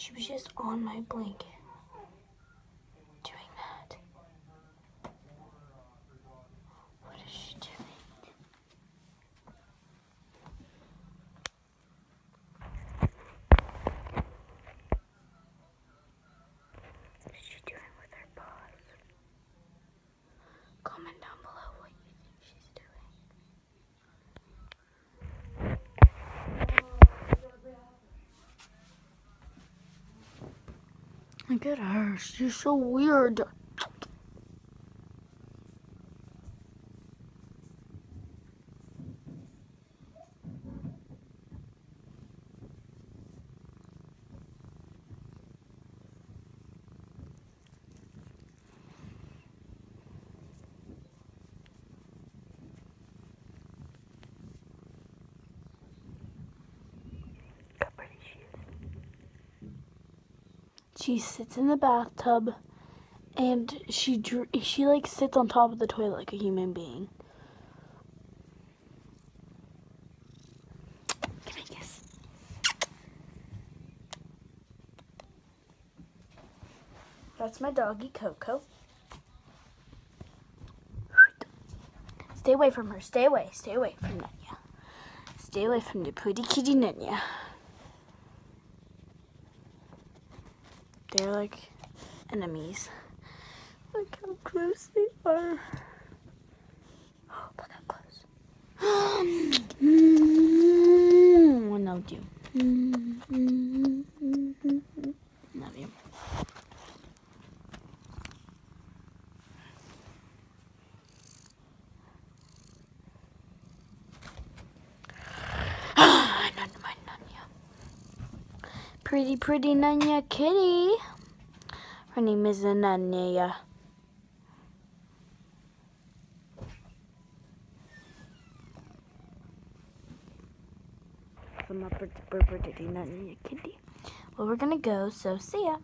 She was just on my blanket. Look at her. She's so weird. She sits in the bathtub and she she like sits on top of the toilet like a human being. Can I? That's my doggy Coco. Stay away from her. Stay away. Stay away from Nanya. Stay away from the pretty kitty Nanya. They're like enemies. Look how close they are. Oh, Look how close. Um, I love you. Love you. Nanya, my Nanya. Pretty, pretty Nanya kitty. Her name is Nanya. From a pretty, pretty Nanya kitty. Well, we're gonna go, so see ya.